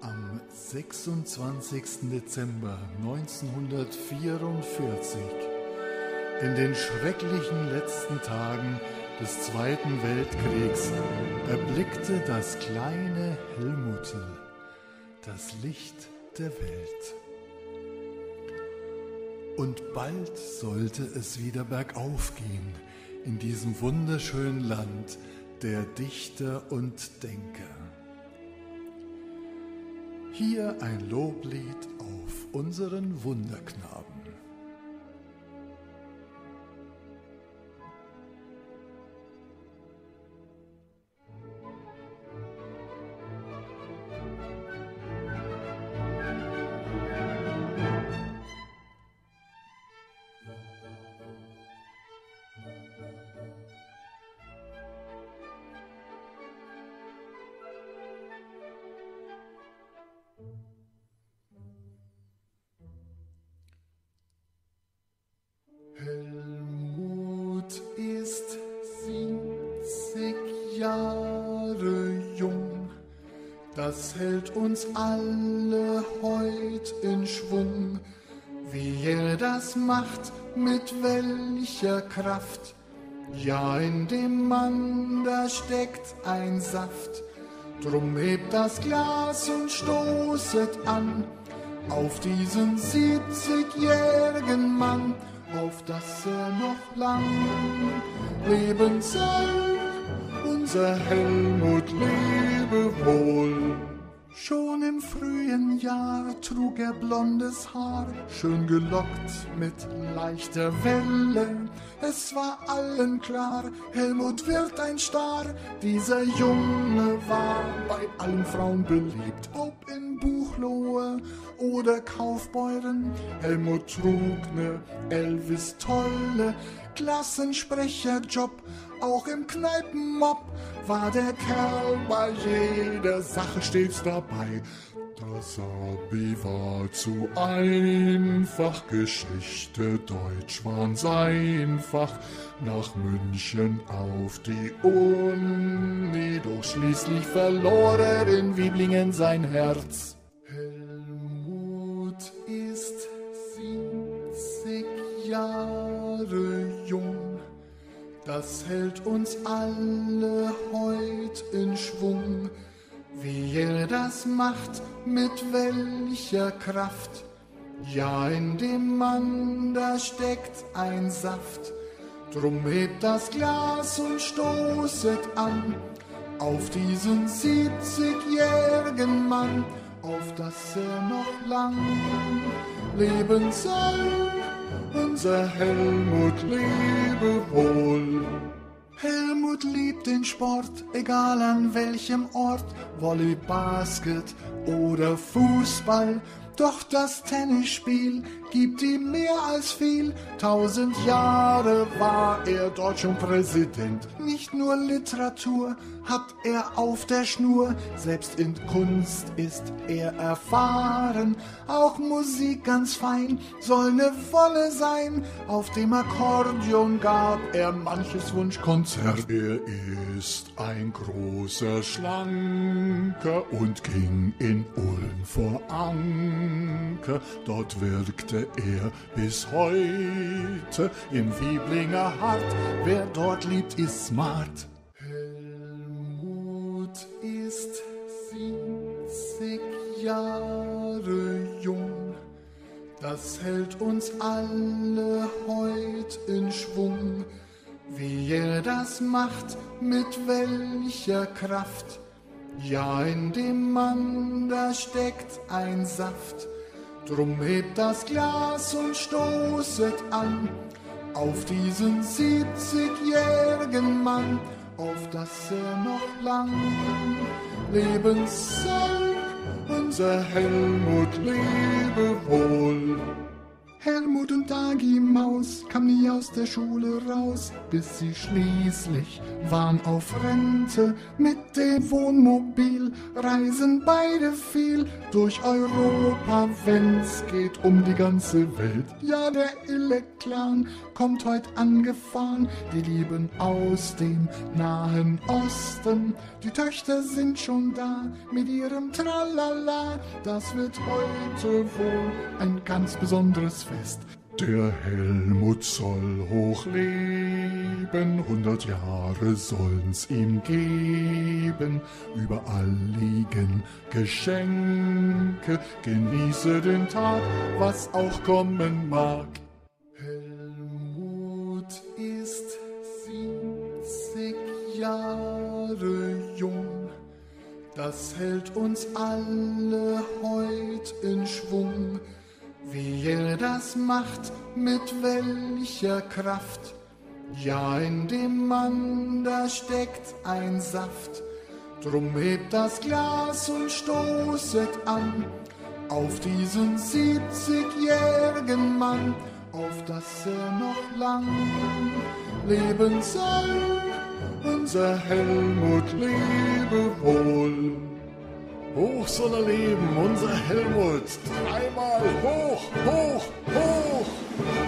Am 26. Dezember 1944, in den schrecklichen letzten Tagen des Zweiten Weltkriegs, erblickte das kleine Helmutel das Licht der Welt. Und bald sollte es wieder bergauf gehen in diesem wunderschönen Land der Dichter und Denker. Hier ein Loblied auf unseren Wunderknaben. Jahre jung, das hält uns alle heut in Schwung. Wie er das macht, mit welcher Kraft, ja in dem Mann, da steckt ein Saft. Drum hebt das Glas und stoßet an auf diesen siebzigjährigen Mann, auf dass er noch lang leben soll. Unser Helmut lebe wohl. Schon im frühen Jahr trug er blondes Haar, schön gelockt mit leichter Welle. Es war allen klar, Helmut wird ein Star. Dieser Junge war bei allen Frauen beliebt, ob in Buchlohe oder Kaufbeuren. Helmut trug ne Elvis tolle Klassensprecherjob, auch im Kneipenmob war der Kerl bei jeder Sache stets dabei. Das Abi war zu einfach, Geschichte, Deutsch waren sein Fach. Nach München auf die Uni, doch schließlich verlor er in Wieblingen sein Herz. Das hält uns alle heut in Schwung. Wie er das macht, mit welcher Kraft, ja in dem Mann, da steckt ein Saft. Drum hebt das Glas und stoßet an auf diesen siebzigjährigen Mann, auf dass er noch lang leben soll. Unser Helmut lebe wohl. Helmut liebt den Sport, egal an welchem Ort, Volley, Basket oder Fußball. Doch das Tennisspiel gibt ihm mehr als viel. Tausend Jahre war er dort schon Präsident. Nicht nur Literatur hat er auf der Schnur, selbst in Kunst ist er erfahren. Auch Musik ganz fein soll ne Wolle sein. Auf dem Akkordeon gab er manches Wunschkonzert. Er ist ein großer Schlanker und ging in Ulm vor Anker. Dort wirkte er bis heute im Wieblinger Hart. Wer dort liebt, ist smart. Helmut ist siebzig Jahre jung. Das hält uns alle heut in Schwung. Wie er das macht, mit welcher Kraft. Ja, in dem Mann, da steckt ein Saft. Drum hebt das Glas und stoßet an auf diesen siebzigjährigen Mann, auf dass er noch lang leben soll. Unser Helmut lebe wohl. Helmut und Dagi Maus kam nie aus der Schule raus, bis sie schließlich waren auf Rente. Mit dem Wohnmobil reisen beide viel durch Europa, wenn's geht um die ganze Welt. Ja, der Eleklan kommt heut angefahren, die Lieben aus dem Nahen Osten. Die Töchter sind schon da mit ihrem Tralala, das wird heute wohl ein ganz besonderes Fest. Der Helmut soll hoch leben, hundert Jahre sollen's ihm geben. Überall liegen Geschenke, genieße den Tag, was auch kommen mag. Helmut ist siebzig Jahre jung, das hält uns alle heut in Schwung. Wie er das macht, mit welcher Kraft. Ja, in dem Mann, da steckt ein Saft. Drum hebt das Glas und stoßet an auf diesen 70-jährigen Mann, auf dass er noch lang leben soll. Unser Helmut lebe wohl. Hoch soll er leben, unser Helmut. Dreimal hoch, hoch, hoch.